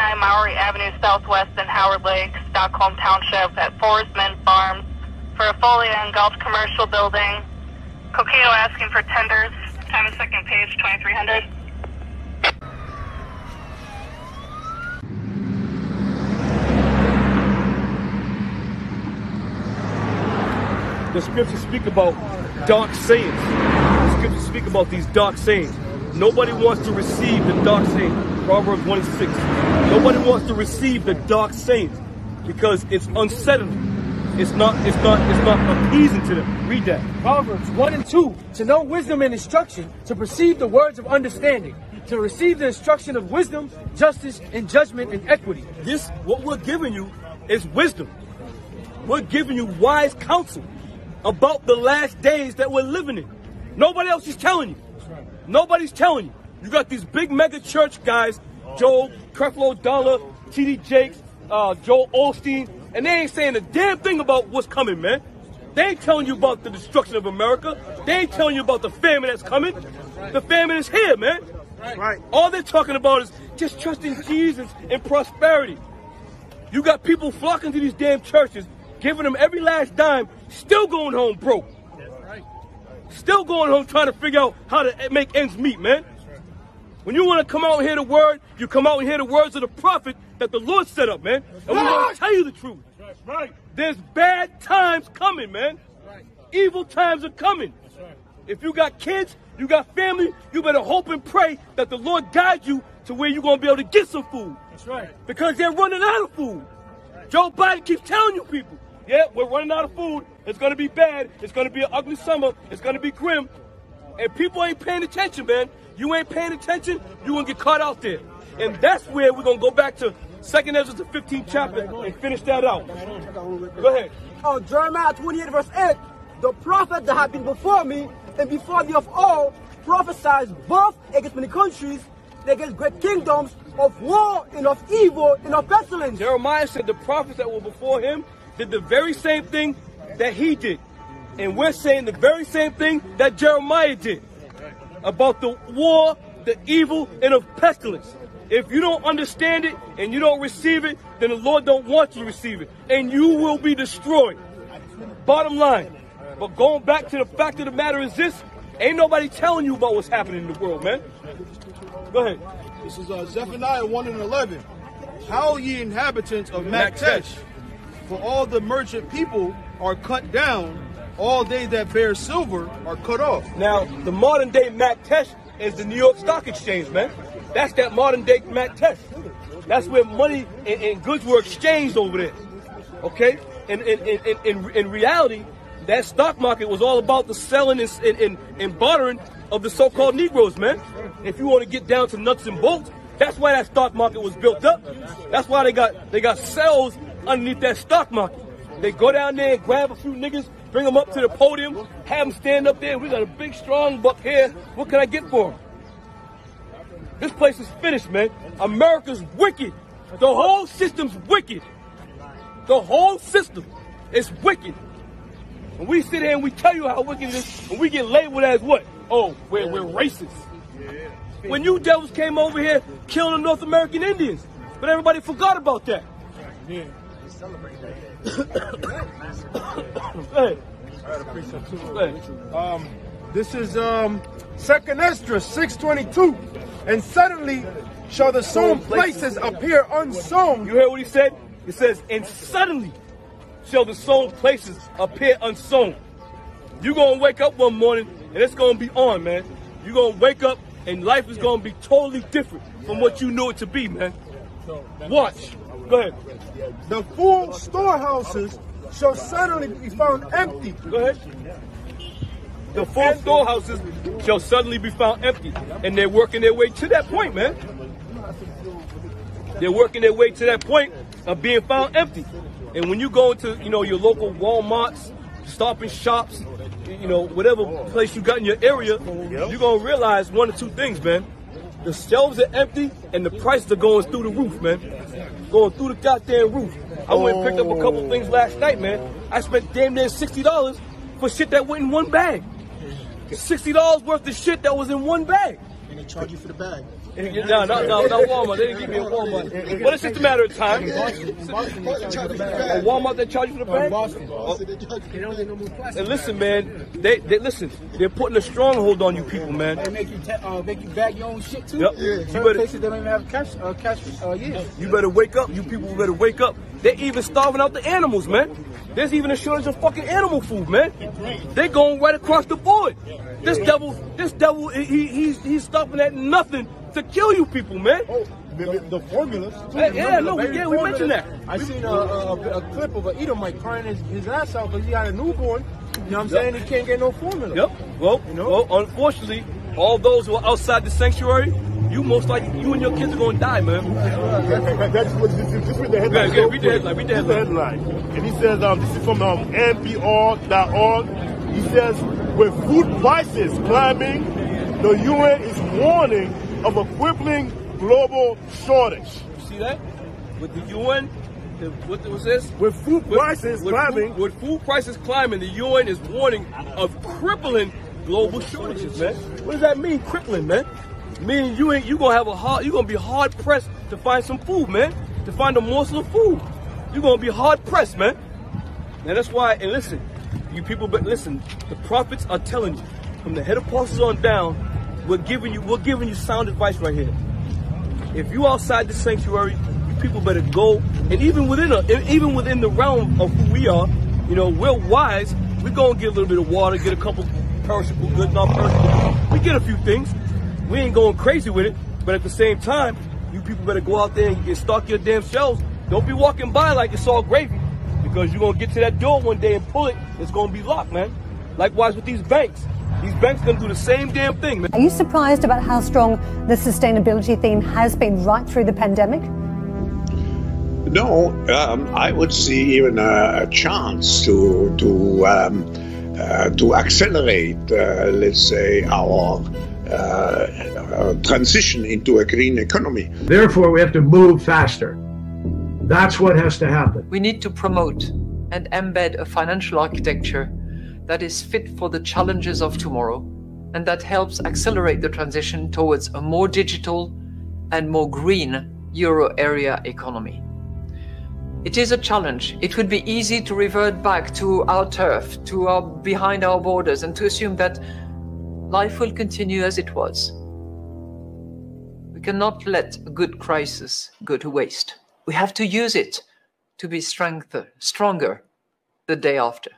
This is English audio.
Maury Avenue Southwest in Howard Lake, Stockholm Township at Forest Mint Farms for a fully engulfed commercial building. Cokato asking for tenders. Time of second page, 2300. The scriptures speak about dark sayings. The scriptures speak about these dark sayings. Nobody wants to receive the dark sayings. Proverbs 1 6. Nobody wants to receive the dark saints because it's unsettling. It's not, it's not, it's not appeasing to them. Read that. Proverbs 1 and 2 to know wisdom and instruction, to perceive the words of understanding, to receive the instruction of wisdom, justice, and judgment and equity. This, what we're giving you, is wisdom. We're giving you wise counsel about the last days that we're living in. Nobody else is telling you. Nobody's telling you. You got these big mega church guys, Joe Creflo Dollar, T.D. Jakes, uh, Joel Osteen, and they ain't saying a damn thing about what's coming, man. They ain't telling you about the destruction of America. They ain't telling you about the famine that's coming. The famine is here, man. Right. All they're talking about is just trusting Jesus and prosperity. You got people flocking to these damn churches, giving them every last dime, still going home broke. Still going home trying to figure out how to make ends meet, man. When you want to come out and hear the word, you come out and hear the words of the prophet that the Lord set up, man. And we want to tell you the truth. Right. There's bad times coming, man. Evil times are coming. If you got kids, you got family, you better hope and pray that the Lord guides you to where you're going to be able to get some food. That's right. Because they're running out of food. Joe Biden keeps telling you people, yeah, we're running out of food. It's going to be bad. It's going to be an ugly summer. It's going to be grim. And people ain't paying attention, man. You ain't paying attention, you're going to get caught out there. And that's where we're going to go back to 2nd Esdras, the 15th chapter, and finish that out. Go ahead. Oh, Jeremiah 28 verse 8, the prophet that had been before me and before thee of all prophesied both against many countries and against great kingdoms of war and of evil and of pestilence. Jeremiah said the prophets that were before him did the very same thing that he did. And we're saying the very same thing that Jeremiah did about the war, the evil, and of pestilence. If you don't understand it and you don't receive it, then the Lord don't want you to receive it. And you will be destroyed. Bottom line. But going back to the fact of the matter is this, ain't nobody telling you about what's happening in the world, man. Go ahead. This is uh, Zephaniah 1 and 11. How ye inhabitants of Maktesh, for all the merchant people are cut down, all they that bear silver are cut off. Now, the modern day Maktesh is the New York Stock Exchange, man. That's that modern day Maktesh. That's where money and, and goods were exchanged over there. Okay? And in, in, in, in, reality, that stock market was all about the selling and, and, and, and bartering of the so-called Negroes, man. If you want to get down to nuts and bolts, that's why that stock market was built up. That's why they got they got cells underneath that stock market. They go down there and grab a few niggas, bring them up to the podium, have them stand up there. We got a big, strong buck here. What can I get for them? This place is finished, man. America's wicked. The whole system's wicked. The whole system is wicked. And we sit here and we tell you how wicked it is, and we get labeled as what? Oh, we're, we're racist. When you devils came over here killing the North American Indians, but everybody forgot about that. Hey, hey. Um, this is um, Second Esdras 622. And suddenly shall the sown places appear unsown. You hear what he said? It says, and suddenly shall the sown places appear unsown. You're going to wake up one morning and it's going to be on, man. You're going to wake up and life is going to be totally different from what you knew it to be, man. Watch. Go ahead. The full storehouses shall suddenly be found empty. Go ahead. The full storehouses shall suddenly be found empty. And they're working their way to that point, man. They're working their way to that point of being found empty. And when you go into, you know, your local Walmarts, stopping Shops, you know, whatever place you got in your area, you're gonna realize one or two things, man. The shelves are empty and the prices are going through the roof, man. Going through the goddamn roof. I went and picked up a couple things last night, man. I spent damn near sixty dollars for shit that went in one bag. Sixty dollars worth of shit that was in one bag. And they charge you for the bag. No, no, no, no, Walmart. They didn't give me a Walmart. Well, it's just a matter of time. A Walmart that charge you for the bank? And listen, man, they, they listen. They're putting a stronghold on you people, man. They make you ta- uh, make you bag your own shit too. Yep. Yeah. You better- places they don't even have cash. Uh, cash. Uh, yeah. You better wake up. You people better wake up. They're even starving out the animals, man. There's even a shortage of fucking animal food, man. They're going right across the board. This devil, this devil, he, he- he's he's stopping at nothing to kill you people, man. Oh, the, the, formulas. too. Hey, yeah, no, we- yeah, we mentioned that. I seen a, a, a, clip of an Edomite crying his, his ass out because he had a newborn. You know what I'm saying? He can't get no formula. Yep. Well, You know? well, unfortunately, all those who are outside the sanctuary, you most likely, you and your kids are going to die, man. That- That's what this is. This is the headline. Yeah, yeah, read the headline, read the headline. And he says, um, this is from um, NPR.org. He says, with food prices climbing, the UN is warning of a crippling global shortage. You see that? With the UN, the, what was this? With food With- prices with climbing, Food, with food prices climbing, the UN is warning of crippling global shortages, man. What does that mean, crippling, man? Meaning you ain't you gonna have a hard you gonna be hard pressed to find some food, man. To find a morsel of food. You're gonna be hard pressed, man. And that's why, and listen, you people, but listen, the prophets are telling you, from the head of apostles on down, we're giving you, we're giving you sound advice right here. If you outside the sanctuary, you people better go, and even within a, even within the realm of who we are, you know, we're wise. We go and get a little bit of water, get a couple perishable goods, non-perishable. We get a few things. We ain't going crazy with it, but at the same time, you people better go out there and get stock your damn shelves. Don't be walking by like it's all gravy, because you're gonna get to that door one day and pull it. It's gonna be locked, man. Likewise with these banks. These banks gonna do the same damn thing, man. Are you surprised about how strong the sustainability theme has been right through the pandemic? No, um, I would see even a, a chance to to um, uh, to accelerate, uh, let's say, our uh, transition into a green economy. Therefore, we have to move faster. That's what has to happen. We need to promote and embed a financial architecture that is fit for the challenges of tomorrow and that helps accelerate the transition towards a more digital and more green euro area economy. It is a challenge. It would be easy to revert back to our turf, to our behind our borders, and to assume that life will continue as it was. We cannot let a good crisis go to waste. We have to use it to be stronger the day after.